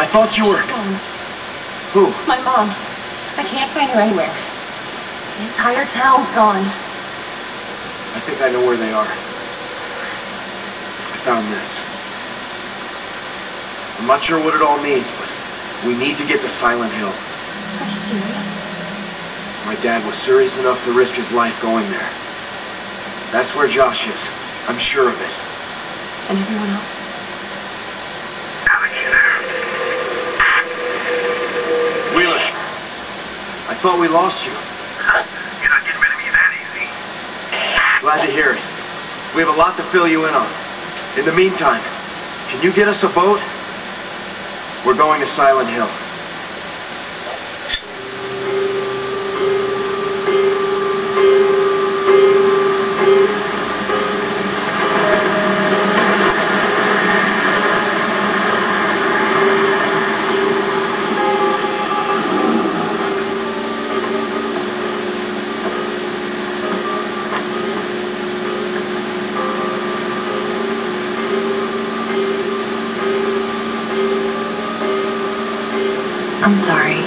I thought you were... Gone. Who? My mom. I can't find her anywhere. The entire town's gone. I think I know where they are. I found this. I'm not sure what it all means, but we need to get to Silent Hill. Are you serious? My dad was serious enough to risk his life going there. That's where Josh is. I'm sure of it. And everyone else? Alex, you there? Wheeler, I thought we lost you. You're not getting rid of me that easy. Glad to hear it. We have a lot to fill you in on. In the meantime, can you get us a boat? We're going to Silent Hill. I'm sorry.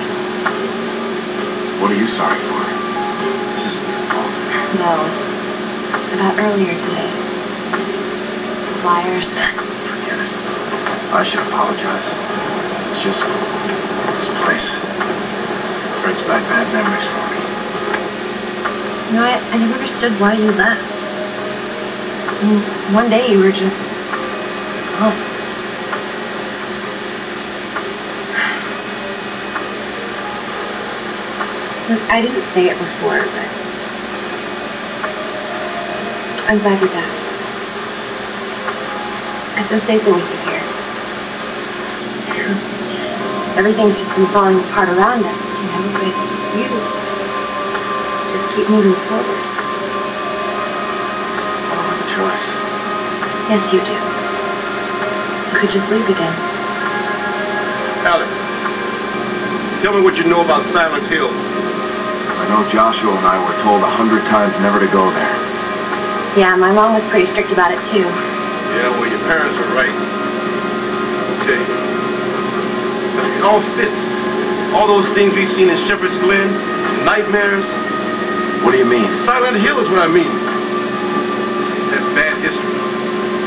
What are you sorry for? This isn't your fault. No. About earlier today. Flyers. Forget it. I should apologize. It's just this place brings back bad memories for me. You know, I, I never understood why you left. I mean, one day you were just gone. I didn't say it before, but I'm glad you're back. I feel safer with you here. Everything's just been falling apart around us, you know, but you just keep moving forward. I don't have a choice. Yes, you do. You could just leave again. Alex, tell me what you know about Silent Hill. I know Joshua and I were told a hundred times never to go there. Yeah, my mom was pretty strict about it too. Yeah, well, your parents are right. Okay. It all fits. All those things we've seen in Shepherd's Glen, nightmares. What do you mean? Silent Hill is what I mean. This has bad history.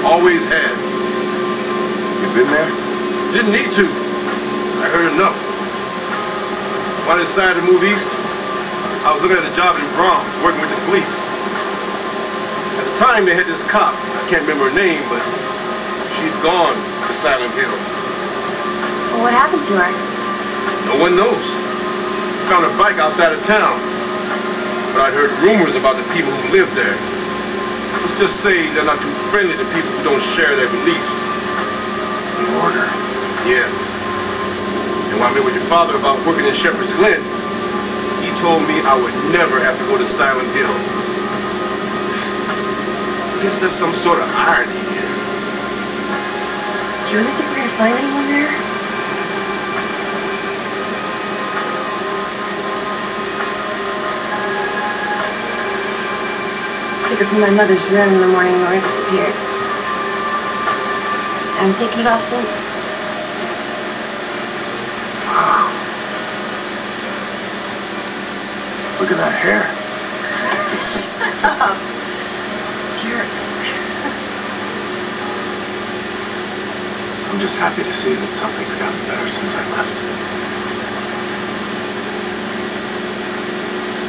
Always has. You been there? Didn't need to. I heard enough. When I decided to move east, I was looking at a job in Brahms, working with the police. At the time, they had this cop. I can't remember her name, but she'd gone to Silent Hill. Well, what happened to her? No one knows. Found her bike outside of town. But I'd heard rumors about the people who live there. Let's just say they're not too friendly to people who don't share their beliefs. The order. Yeah. And when I met with your father about working in Shepherd's Glen, he told me I would never have to go to Silent Hill. I guess there's some sort of irony here. Do you really think we're gonna find anyone there? I Took her from my mother's room in the morning where I disappeared. I haven't taken it off since. Wow. Ah. Look at that hair. Shut up. Jerk. I'm just happy to see that something's gotten better since I left.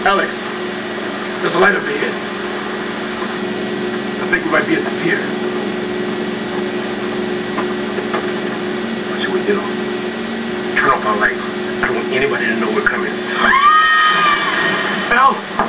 Alex, there's a light up ahead. I think we might be at the pier. What should we do? Turn off our lights. I don't want anybody to know we're coming. Al!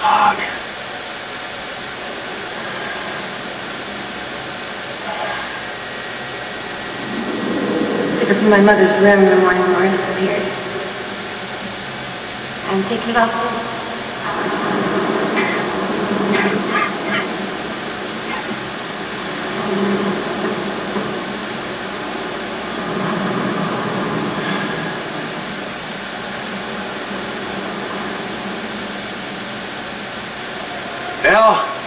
Fuck. Took it from my mother's room the morning Laura disappeared. I'm taking it off Al,